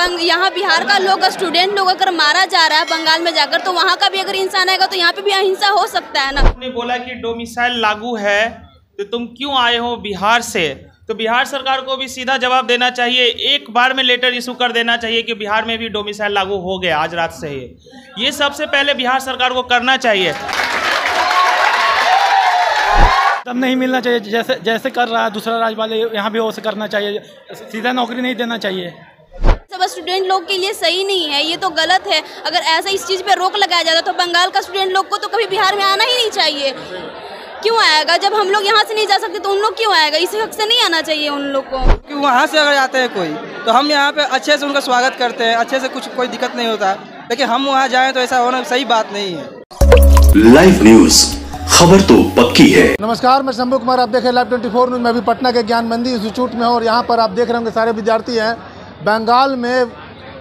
बंग यहाँ बिहार का लोग स्टूडेंट लोग अगर मारा जा रहा है बंगाल में जाकर तो वहाँ का भी अगर इंसान आएगा तो यहाँ पे भी अहिंसा हो सकता है ना? आपने बोला कि डोमिसाइल लागू है तो तुम क्यों आए हो बिहार से? तो बिहार सरकार को भी सीधा जवाब देना चाहिए एक बार में लेटर इशू कर देना चाहिए कि बिहार में भी डोमिसाइल लागू हो गया आज रात से ही। ये सबसे पहले बिहार सरकार को करना चाहिए। तब नहीं मिलना चाहिए जैसे जैसे कर रहा है दूसरा राज्य वाले यहाँ भी वैसे करना चाहिए सीधा नौकरी नहीं देना चाहिए। सब स्टूडेंट लोग के लिए सही नहीं है ये तो गलत है। अगर ऐसा इस चीज़ पे रोक लगाया जाता तो बंगाल का स्टूडेंट लोग को तो कभी बिहार में आना ही नहीं चाहिए। क्यों आएगा? जब हम लोग यहाँ से नहीं जा सकते तो उन लोग क्यों आएगा? इसी हक से नहीं आना चाहिए उन लोग को। कि वहाँ से अगर आते हैं कोई तो हम यहाँ पे अच्छे से उनका स्वागत करते हैं अच्छे से कुछ कोई दिक्कत नहीं होता। लेकिन हम वहाँ जाएँ तो ऐसा होना सही बात नहीं है। लाइव न्यूज़ खबर तो पक्की है। नमस्कार मैं शंभू कुमार। आप देख रहे हैं लाइव ट्वेंटी फोर न्यूज़ मैं अभी पटना के ज्ञान मंदिर इंस्टीट्यूट में हूँ और यहाँ पर आप देख रहे होंगे सारे विद्यार्थी हैं। बंगाल में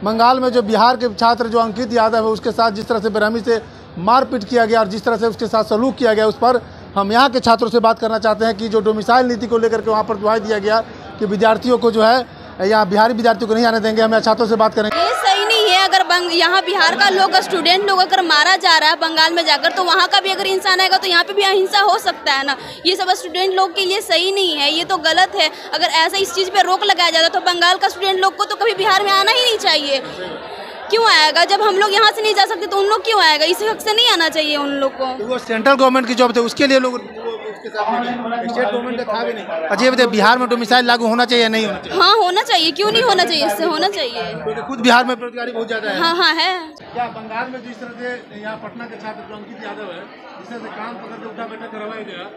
बंगाल में जो बिहार के छात्र जो अंकित यादव है, उसके साथ जिस तरह से बेरहमी से मारपीट किया गया और जिस तरह से उसके साथ सलूक किया गया, उस पर हम यहाँ के छात्रों से बात करना चाहते हैं कि जो डोमिसाइल नीति को लेकर के वहाँ पर दुआई दिया गया कि विद्यार्थियों को जो है, यहाँ बिहारी विद्यार्थियों को नहीं आने देंगे, हम यहाँ छात्रों से बात करेंगे। बंग, यहाँ बिहार का लोग स्टूडेंट लोग अगर मारा जा रहा है बंगाल में जाकर तो वहाँ का भी अगर इंसान आएगा तो यहाँ पे भी अहिंसा हो सकता है ना? ये सब स्टूडेंट लोग के लिए सही नहीं है, ये तो गलत है। अगर ऐसा इस चीज़ पे रोक लगाया जाता तो बंगाल का स्टूडेंट लोग को तो कभी बिहार में आना ही नहीं चाहिए। क्यों आएगा? जब हम लोग यहाँ से नहीं जा सकते तो उन लोग क्यों आएगा? इसी हक से नहीं आना चाहिए उन लोग को। वो सेंट्रल गवर्नमेंट की जॉब थे, उसके लिए लोग उसके साथ स्टेट गवर्नमेंट का था भी नहीं। अच्छा ये बताइए बिहार में डोमिसाइल लागू होना चाहिए या नहीं होना चाहिए? हाँ होना चाहिए। क्यों नहीं होना चाहिए? इससे होना चाहिए। क्योंकि खुद बिहार में बेरोजगारी बहुत ज़्यादा है। हाँ हाँ है। क्या बंगाल में जिस तरह से यहाँ पटना के छात्र अंकित यादव है जिस तरह से काम पकड़ के उठा बैठा करवाया गया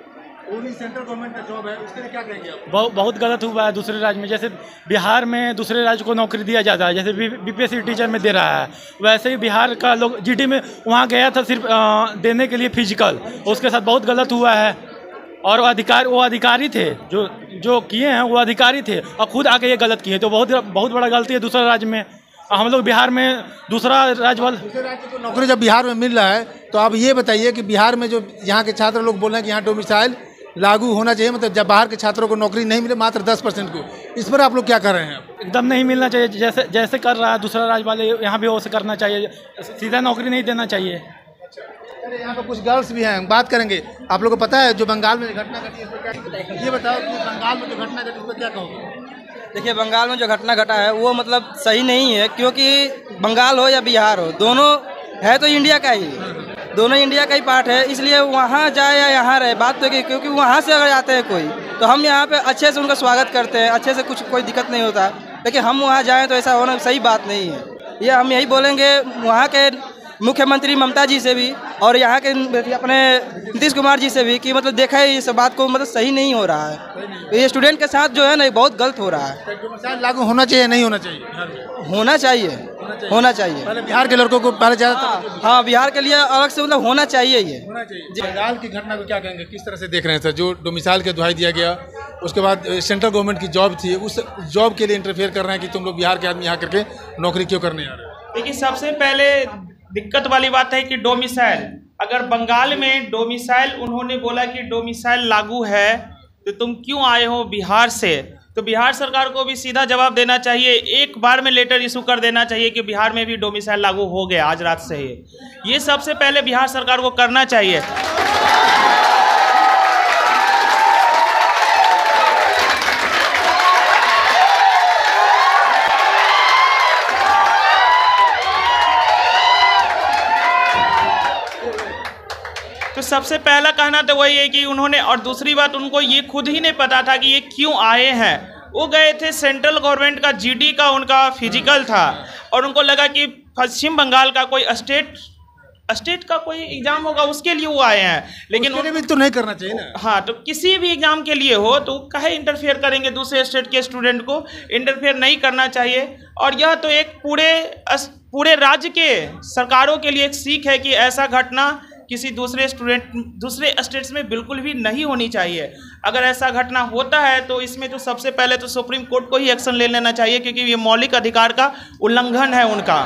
सेंट्रल गवर्नमेंट का जॉब है उसके लिए क्या कहेंगे आप? बहुत बहुत गलत हुआ है दूसरे राज्य में। जैसे बिहार में दूसरे राज्य को नौकरी दिया जाता है जैसे बीपीएससी टीचर में दे रहा है वैसे ही बिहार का लोग जीडी में वहाँ गया था सिर्फ़ अ, देने के लिए फ़िज़िकल उसके साथ बहुत गलत हुआ है। और वो अधिकार वो अधिकारी थे जो जो किए हैं वो अधिकारी थे। और खुद आके ये गलत किए तो बहुत बहुत बड़ा गलती है दूसरा राज्य में। और हम लोग बिहार में दूसरा राज्य वाला दूसरे राज्य को नौकरी जब बिहार में मिल रहा है तो आप ये बताइए कि बिहार में जो यहाँ के छात्र लोग बोल रहे हैं कि यहाँ डोमिसाइल लागू होना चाहिए मतलब जब बाहर के छात्रों को नौकरी नहीं मिले मात्र दस परसेंट को। इस पर आप लोग क्या कर रहे हैं? एकदम नहीं मिलना चाहिए जैसे जैसे कर रहा है दूसरा राज्य वाले यहाँ भी वैसे करना चाहिए। सीधा नौकरी नहीं देना चाहिए। अरे यहाँ पर कुछ गर्ल्स भी हैं बात करेंगे। आप लोगों को पता है जो बंगाल में घटना घटी है क्या ये बताओ कि बंगाल में जो घटना घटी पर क्या कहोगे? देखिए, बंगाल में जो घटना घटा है, वो मतलब सही नहीं है, क्योंकि बंगाल हो या बिहार हो, दोनों है तो इंडिया का ही। दोनों इंडिया का ही पार्ट है, इसलिए वहाँ जाए या यहाँ रहे, बात तो कि क्योंकि वहाँ से अगर आते हैं कोई तो हम यहाँ पे अच्छे से उनका स्वागत करते हैं, अच्छे से कुछ, कोई दिक्कत नहीं होता। लेकिन हम वहाँ जाएँ तो ऐसा होना सही बात नहीं है। ये हम यही बोलेंगे, वहाँ के मुख्यमंत्री ममता जी से भी और यहाँ के अपने नीतीश कुमार जी से भी कि मतलब देखा है इस बात को मतलब सही नहीं हो रहा है। ये स्टूडेंट के साथ जो है ना ये बहुत गलत हो रहा है। लागू होना चाहिए नहीं होना चाहिए? होना चाहिए। होना चाहिए। पहले बिहार के लड़कों को पहले ज़्यादा हाँ बिहार के लिए अलग से मतलब होना चाहिए ये। बंगाल की घटना को क्या कहेंगे? किस तरह से देख रहे हैं सर? जो डोमिसाइल के दुहाई दिया गया उसके बाद सेंट्रल गवर्नमेंट की जॉब थी उस जॉब के लिए इंटरफेयर कर रहे हैं कि तुम लोग बिहार के आदमी यहाँ करके नौकरी क्यों करने आ रहे हो? देखिए सबसे पहले दिक्कत वाली बात है कि डोमिसाइल अगर बंगाल में डोमिसाइल उन्होंने बोला कि डोमिसाइल लागू है तो तुम क्यों आए हो बिहार से? तो बिहार सरकार को भी सीधा जवाब देना चाहिए। एक बार में लेटर इशू कर देना चाहिए कि बिहार में भी डोमिसाइल लागू हो गया आज रात से ही। ये सबसे पहले बिहार सरकार को करना चाहिए। सबसे पहला कहना तो वही है कि उन्होंने और दूसरी बात उनको ये खुद ही नहीं पता था कि ये क्यों आए हैं। वो गए थे सेंट्रल गवर्नमेंट का जीडी का उनका फ़िज़िकल था और उनको लगा कि पश्चिम बंगाल का कोई स्टेट स्टेट का कोई एग्ज़ाम होगा उसके लिए वो आए हैं। लेकिन उसके लिए भी तो नहीं करना चाहिए ना। हाँ तो किसी भी एग्ज़ाम के लिए हो तो कहे इंटरफेयर करेंगे दूसरे स्टेट के स्टूडेंट को इंटरफेयर नहीं करना चाहिए। और यह तो एक पूरे पूरे राज्य के सरकारों के लिए एक सीख है कि ऐसा घटना किसी दूसरे स्टूडेंट दूसरे स्टेट्स में बिल्कुल भी नहीं होनी चाहिए। अगर ऐसा घटना होता है तो इसमें तो सबसे पहले तो सुप्रीम कोर्ट को ही एक्शन ले लेना चाहिए, क्योंकि ये मौलिक अधिकार का उल्लंघन है उनका।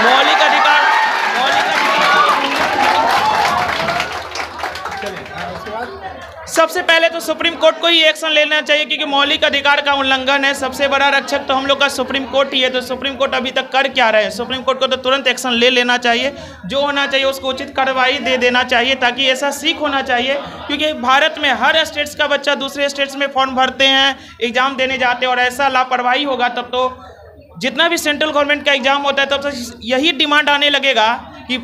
मौलिक अधिकार सबसे पहले तो सुप्रीम कोर्ट को ही एक्शन लेना चाहिए, क्योंकि मौलिक अधिकार का उल्लंघन है। सबसे बड़ा रक्षक तो हम लोग का सुप्रीम कोर्ट ही है तो सुप्रीम कोर्ट अभी तक कर क्या रहे हैं? सुप्रीम कोर्ट को तो तुरंत एक्शन ले लेना चाहिए। जो होना चाहिए उसको उचित कार्रवाई दे देना चाहिए, ताकि ऐसा सीख होना चाहिए। क्योंकि भारत में हर स्टेट्स का बच्चा दूसरे स्टेट्स में फॉर्म भरते हैं एग्ज़ाम देने जाते हैं, और ऐसा लापरवाही होगा, तब तो जितना भी सेंट्रल गवर्नमेंट का एग्ज़ाम होता है, तब तो यही डिमांड आने लगेगा कि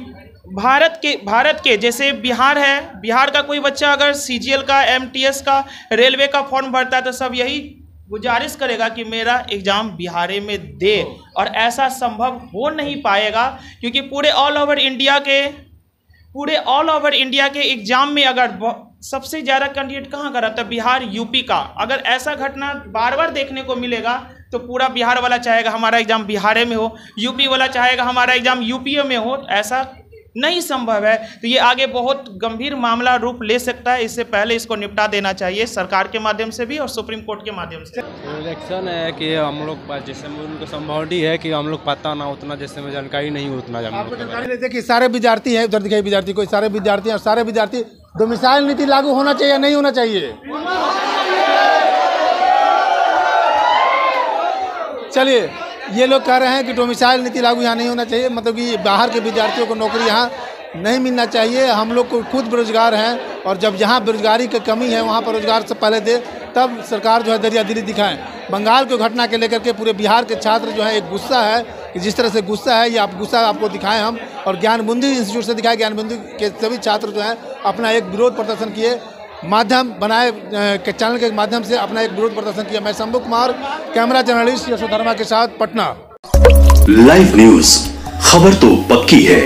भारत के भारत के, जैसे बिहार है, बिहार का कोई बच्चा अगर सीजीएल का एमटीएस का, रेलवे का फॉर्म भरता है तो सब यही गुजारिश करेगा कि मेरा एग्ज़ाम बिहारे में दे। और ऐसा संभव हो नहीं पाएगा, क्योंकि पूरे ऑल ओवर इंडिया के, पूरे ऑल ओवर इंडिया के एग्ज़ाम में अगर सबसे ज़्यादा कैंडिडेट कहाँ का रहता? है बिहार यूपी का। अगर ऐसा घटना बार बार देखने को मिलेगा तो पूरा बिहार वाला चाहेगा हमारा एग्ज़ाम बिहार में हो यूपी वाला चाहेगा हमारा एग्ज़ाम यूपी में हो ऐसा नहीं संभव है। तो ये आगे बहुत गंभीर मामला रूप ले सकता है। इससे पहले इसको निपटा देना चाहिए सरकार के माध्यम से भी और सुप्रीम कोर्ट के माध्यम से। इलेक्शन है कि हम लोग पास जैसे उनको संभव है कि हम लोग पता ना उतना जैसे में जानकारी नहीं उतना जानकारी देखिए सारे विद्यार्थी हैं उधर दिखाई विद्यार्थी कोई सारे विद्यार्थी हैं सारे विद्यार्थी डोमिसाइल नीति लागू होना चाहिए नहीं होना चाहिए? चलिए। ये लोग कह रहे हैं कि डोमिसाइल नीति लागू यहाँ नहीं होना चाहिए। मतलब कि बाहर के विद्यार्थियों को नौकरी यहाँ नहीं मिलना चाहिए। हम लोग को खुद बेरोजगार हैं और जब जहाँ बेरोजगारी की कमी है, वहाँ पर रोज़गार से पहले दे, तब सरकार जो है दरिया दिली दिखाएँ। बंगाल की घटना के लेकर के पूरे बिहार के छात्र जो है, एक गुस्सा है कि जिस तरह से गुस्सा है, ये आप गुस्सा आपको दिखाएँ हम। और ज्ञानबुंदी इंस्टीट्यूट से दिखाए, ज्ञानबुंदी के सभी छात्र जो हैं, अपना एक विरोध प्रदर्शन किए। माध्यम बनाए के चैनल के माध्यम से अपना एक विरोध प्रदर्शन किया। मैं शंभु कुमार कैमरा जर्नलिस्ट यशोधर्मा के साथ, पटना। लाइव न्यूज़ खबर तो पक्की है।